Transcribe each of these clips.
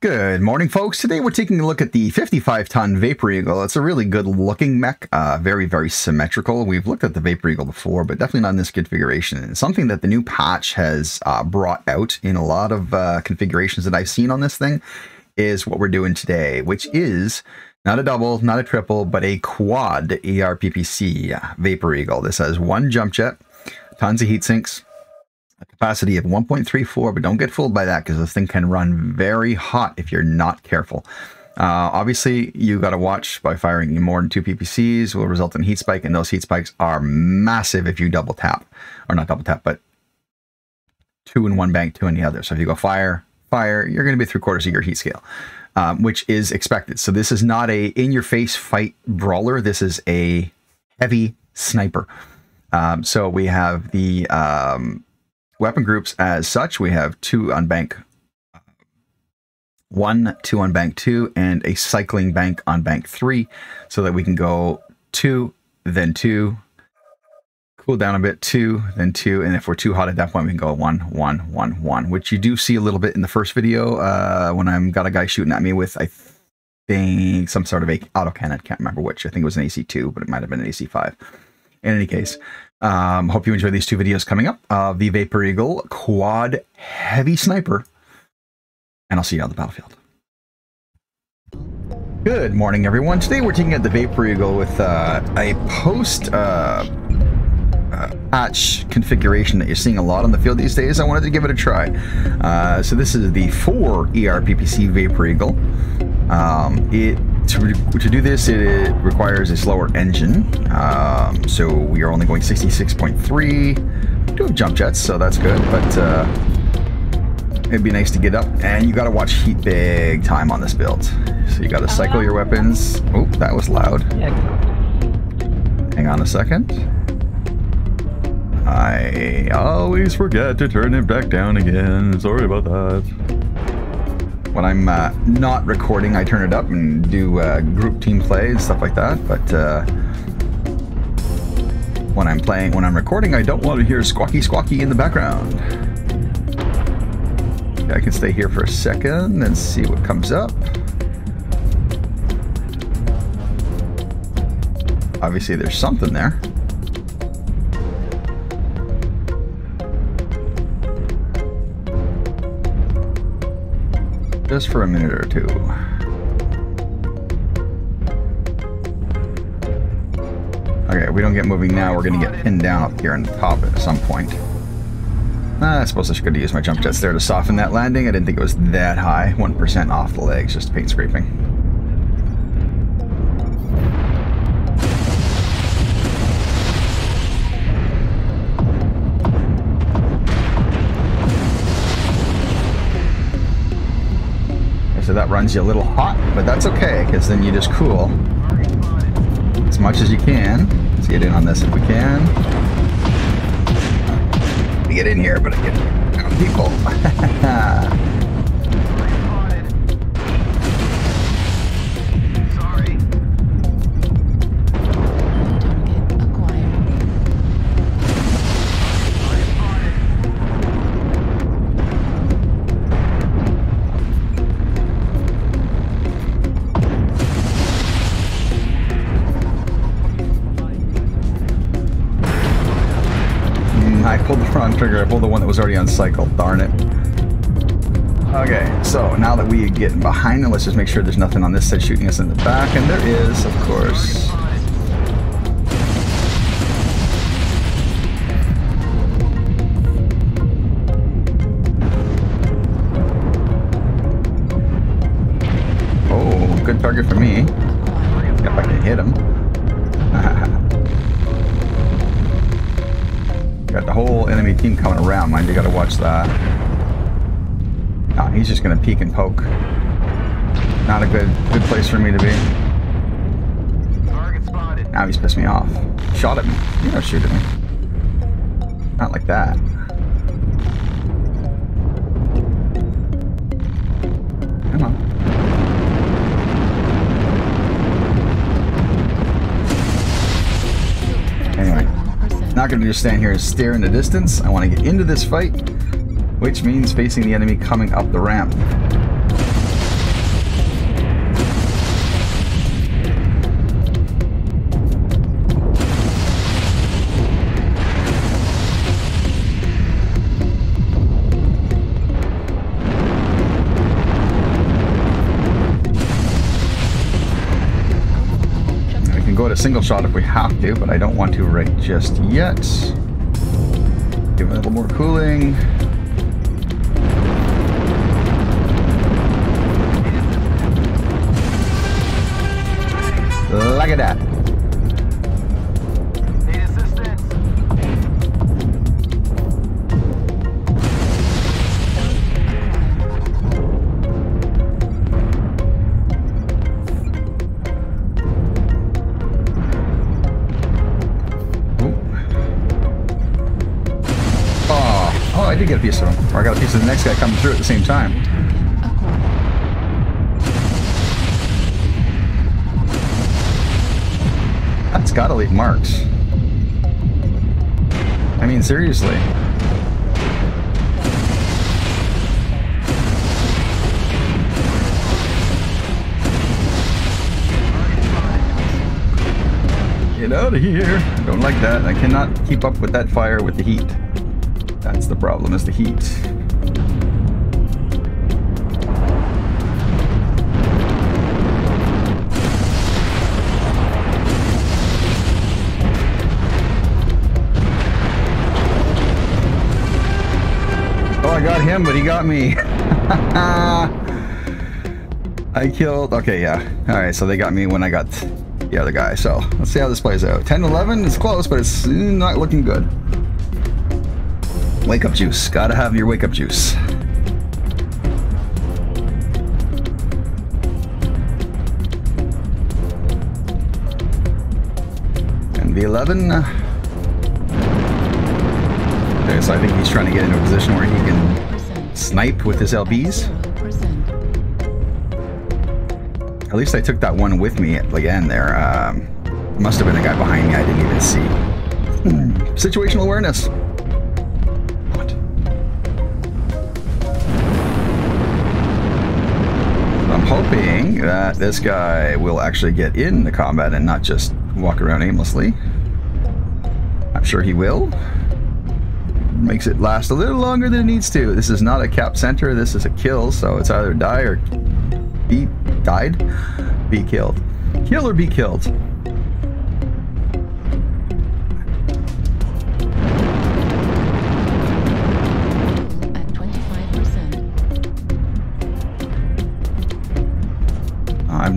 Good morning, folks. Today we're taking a look at the 55-ton Vapor Eagle. It's a really good-looking mech, uh, very, very symmetrical. We've looked at the Vapor Eagle before, but definitely not in this configuration. And something that the new patch has uh, brought out in a lot of uh, configurations that I've seen on this thing is what we're doing today, which is not a double, not a triple, but a quad ERPPC Vapor Eagle. This has one jump jet, tons of heat sinks, a capacity of 1.34, but don't get fooled by that because this thing can run very hot if you're not careful. Uh, obviously, you got to watch by firing more than two PPCs will result in heat spike, and those heat spikes are massive if you double tap, or not double tap, but two in one bank, two in the other. So if you go fire, fire, you're going to be three quarters of your heat scale, um, which is expected. So this is not a in-your-face fight brawler. This is a heavy sniper. Um, so we have the um, weapon groups as such. We have two on bank one, two on bank two, and a cycling bank on bank three, so that we can go two, then two, cool down a bit, two, then two, and if we're too hot at that point, we can go one, one, one, one, which you do see a little bit in the first video uh, when I'm got a guy shooting at me with, I think, some sort of a autocannon. Can't remember which. I think it was an AC2, but it might have been an AC5. In any case, um, hope you enjoy these two videos coming up. Uh, the Vapor Eagle Quad Heavy Sniper. And I'll see you on the battlefield. Good morning, everyone. Today we're taking out the Vapor Eagle with uh, a post uh, uh, patch configuration that you're seeing a lot on the field these days. I wanted to give it a try. Uh, so this is the 4 ERPPC Vapor Eagle. Um, it to, to do this, it requires a slower engine. Um, so we are only going 66.3. We do have jump jets, so that's good, but uh, it'd be nice to get up. And you got to watch heat big time on this build. So you got to cycle your weapons. Oh, that was loud. Hang on a second. I always forget to turn it back down again. Sorry about that. When I'm uh, not recording, I turn it up and do uh, group team play and stuff like that. But uh, when I'm playing, when I'm recording, I don't want to hear squawky squawky in the background. Okay, I can stay here for a second and see what comes up. Obviously, there's something there. Just for a minute or two. Okay, we don't get moving now, we're going to get pinned down up here on the top at some point. Uh, I suppose I should have used my jump jets there to soften that landing. I didn't think it was that high. 1% off the legs, just paint scraping. That runs you a little hot, but that's okay, because then you just cool as much as you can. Let's get in on this if we can. Get in here, but I get people. pulled the wrong trigger. I pulled the one that was already on cycle. Darn it. Okay, so now that we get behind it, let's just make sure there's nothing on this side shooting us in the back. And there is, of course. Team coming around, mind you gotta watch that. Oh, he's just gonna peek and poke. Not a good good place for me to be. Now he's pissed me off. Shot at me. You don't shoot at me. Not like that. Not going to just stand here and stare in the distance. I want to get into this fight, which means facing the enemy coming up the ramp. A single shot if we have to, but I don't want to right just yet. Give it a little more cooling. Look at that. A piece of him. Or I got a piece of the next guy coming through at the same time. That's gotta leave marks. I mean, seriously. Get out of here. I don't like that. I cannot keep up with that fire with the heat. That's the problem, is the heat. Oh, I got him, but he got me. I killed... Okay, yeah. Alright, so they got me when I got the other guy. So, let's see how this plays out. 10-11 is close, but it's not looking good. Wake up juice. Gotta have your wake up juice. And V11. Okay, so I think he's trying to get into a position where he can snipe with his LBs. At least I took that one with me at the end there. Um, must have been a guy behind me I didn't even see. Hmm. Situational awareness. Hoping that this guy will actually get in the combat and not just walk around aimlessly. I'm sure he will. Makes it last a little longer than it needs to. This is not a cap center, this is a kill, so it's either die or be died, be killed. Kill or be killed.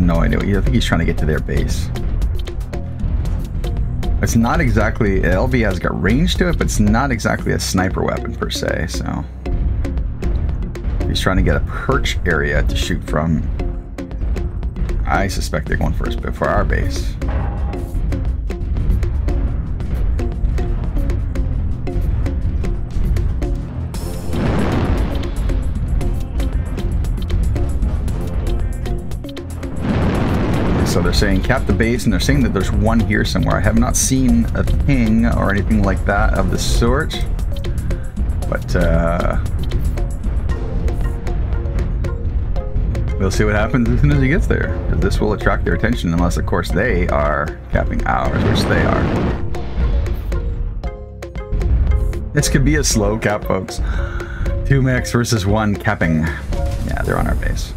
No idea. I think he's trying to get to their base. It's not exactly... LB has got range to it, but it's not exactly a sniper weapon per se, so... He's trying to get a perch area to shoot from. I suspect they're going for, for our base. So they're saying cap the base, and they're saying that there's one here somewhere. I have not seen a ping or anything like that of the sort. But, uh... We'll see what happens as soon as he gets there. This will attract their attention, unless, of course, they are capping ours, which they are. This could be a slow cap, folks. Two max versus one capping. Yeah, they're on our base.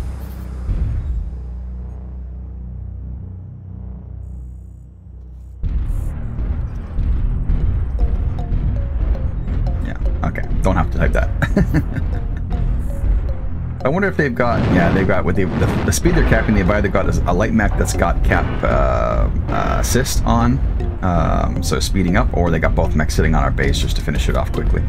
To type that. I wonder if they've got, yeah, they've got, with the, the, the speed they're capping, they've either got a, light mech that's got cap uh, uh, assist on, um, so speeding up, or they got both mechs sitting on our base just to finish it off quickly.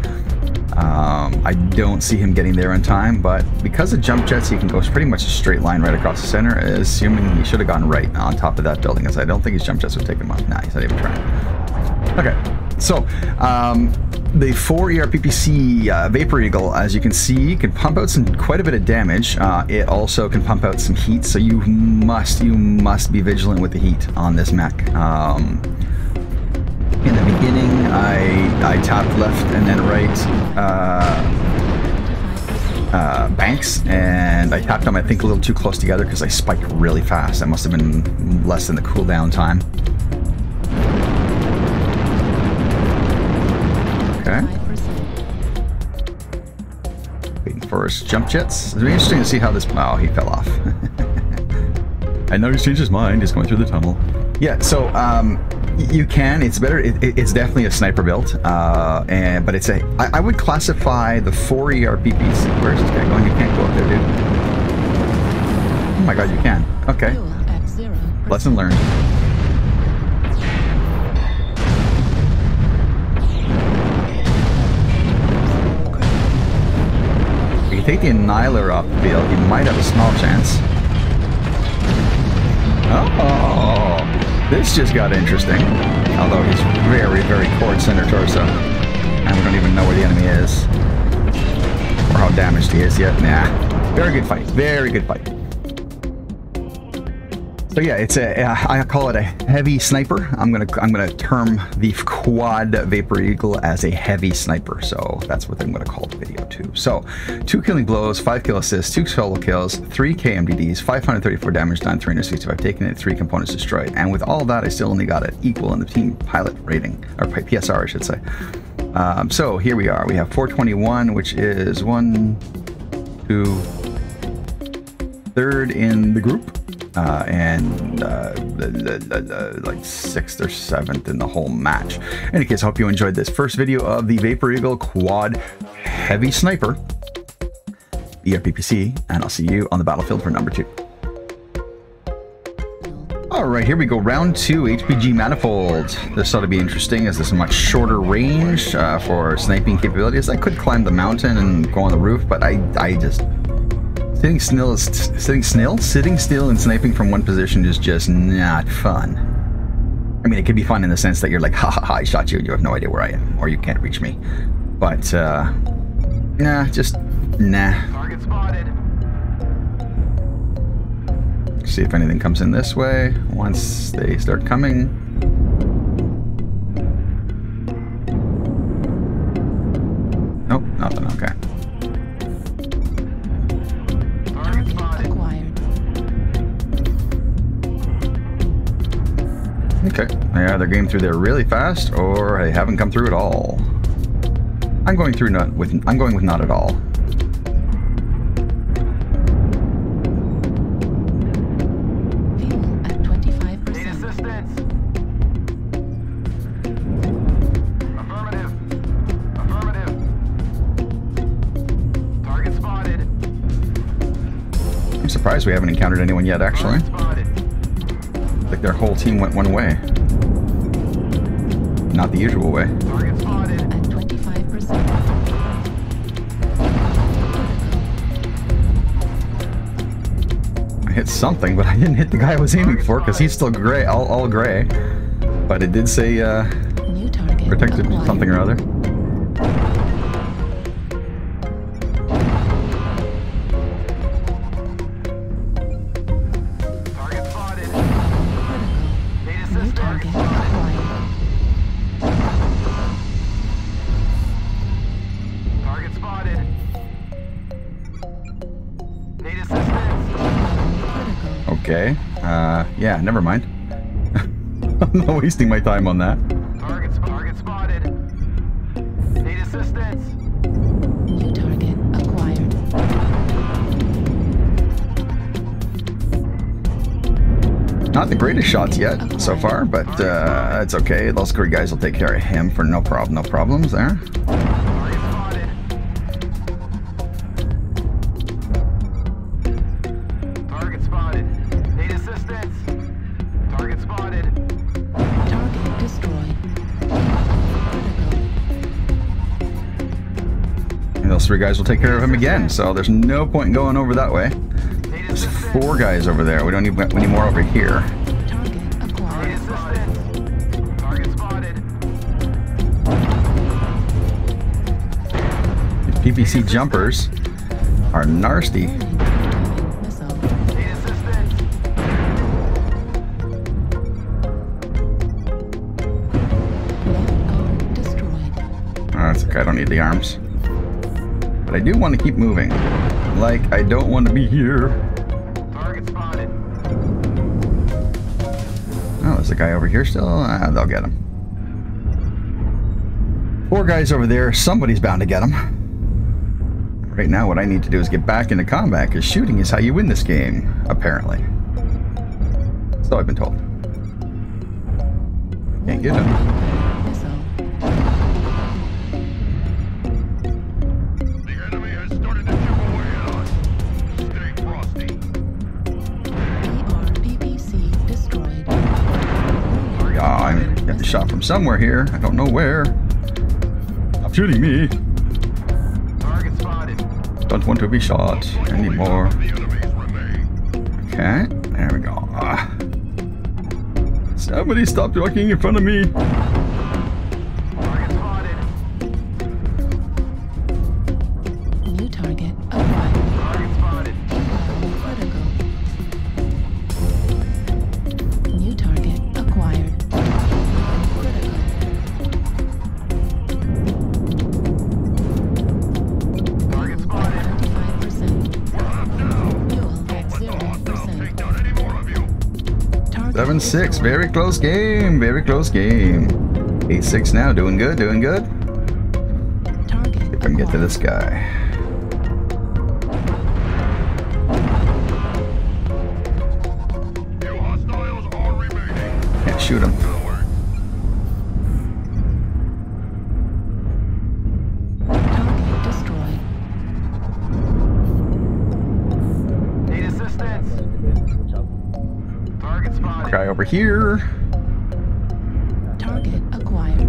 Um, I don't see him getting there in time, but because of jump jets, he can go pretty much a straight line right across the center, assuming he should have gone right on top of that building, as I don't think his jump jets would take him off. Nah, he's not even trying. Okay, so, um, the 4 ERPPC uh, Vapor Eagle, as you can see, can pump out some quite a bit of damage. Uh, it also can pump out some heat, so you must, you must be vigilant with the heat on this mech. Um, in the beginning, I, I tapped left and then right uh, uh, banks, and I tapped them, I think, a little too close together because I spiked really fast. That must have been less than the cooldown time. Okay. Waiting for his jump jets. It'll be interesting to see how this... Oh, he fell off. I know he's changed his mind. He's going through the tunnel. Yeah, so um, you can. It's better. It, it's definitely a sniper build, uh, and but it's a. I, I would classify the four ERPPs. Where's this guy going? You can't go up there, dude. Oh my god, you can. Okay. Lesson learned. Take the Annihilator off the field, you might have a small chance. Oh, this just got interesting. Although he's very, very cored center torso. And we don't even know where the enemy is. Or how damaged he is yet. Nah. Very good fight. Very good fight. So yeah, it's a uh, I call it a heavy sniper. I'm gonna I'm gonna term the quad Vapor Eagle as a heavy sniper. So that's what I'm gonna call the video too. So two killing blows, five kill assists, two solo kills, three KMDDs, 534 damage done, 365 taken it, three components destroyed. And with all that, I still only got it equal in the team pilot rating or PSR, I should say. Um, so here we are. We have 421, which is one, two, third in the group uh, and uh, the, the, the, like sixth or seventh in the whole match. In any case, hope you enjoyed this first video of the Vapor Eagle Quad Heavy Sniper, ERPPC, and I'll see you on the battlefield for number two. All right, here we go. Round two, HPG Manifold. This ought to be interesting as this much shorter range uh, for sniping capabilities. I could climb the mountain and go on the roof, but I, I just Sitting still sitting still, sitting still and sniping from one position is just not fun. I mean, it could be fun in the sense that you're like, ha ha ha, I shot you, and you have no idea where I am, or you can't reach me. But, uh, nah, just, nah. Target spotted. See if anything comes in this way once they start coming. Nope, nothing, okay. Okay. They either game through there really fast or they haven't come through at all. I'm going through not with I'm going with not at all. I'm surprised we haven't encountered anyone yet, actually their whole team went one way. Not the usual way. I hit something, but I didn't hit the guy I was aiming for because he's still gray, all, all gray. But it did say uh, protected something or other. Okay. Uh, yeah, never mind. I'm not wasting my time on that. Target, target spotted. Need assistance. New target acquired. Not the greatest shots yet so far, but uh, it's okay. Those three guys will take care of him for no problem, no problems there. Three guys will take care of him again. So there's no point in going over that way. There's four guys over there. We don't need, need more over here. PPC jumpers are nasty. Ah, That's okay. I don't need the arms. But I do want to keep moving. Like, I don't want to be here. Target spotted. Oh, there's a guy over here still. Ah, they'll get him. Four guys over there. Somebody's bound to get him. Right now, what I need to do is get back into combat, because shooting is how you win this game, apparently. So I've been told. Can't get him. Somewhere here. I don't know where. Stop shooting me. Target spotted. Don't want to be shot anymore. The enemies remain. Okay, there we go. Somebody stop walking in front of me. Seven six, very close game, very close game. Eight six now, doing good, doing good. If I can get to this guy. Can't shoot him. Over here. Target acquired.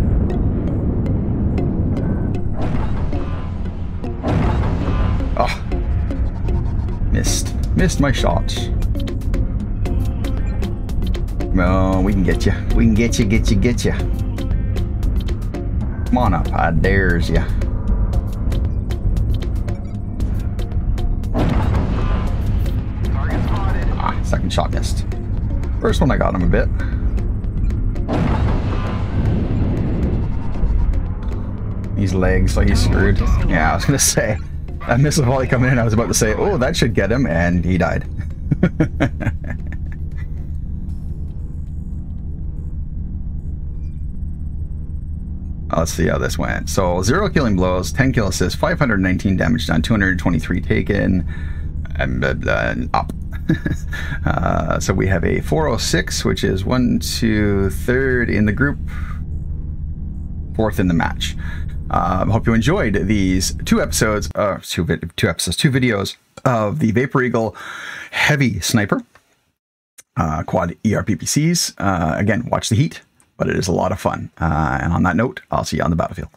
Oh. Missed. Missed my shot. No, we can get you. We can get you, get you, get you. Come on up, I dares you. Target spotted. Ah, second shot missed. First one I got him a bit. These legs, so he's screwed. Yeah, I was gonna say. That missile volley coming in, I was about to say, oh, that should get him, and he died. Let's see how this went. So zero killing blows, 10 kill assists, 519 damage done, 223 taken, and uh, uh, up. uh, so we have a 406, which is one, two, third in the group, fourth in the match. Um, hope you enjoyed these two episodes, uh, two, two episodes, two videos of the Vapor Eagle Heavy Sniper uh, quad ERPPCs. Uh, again, watch the heat, but it is a lot of fun. Uh, and on that note, I'll see you on the battlefield.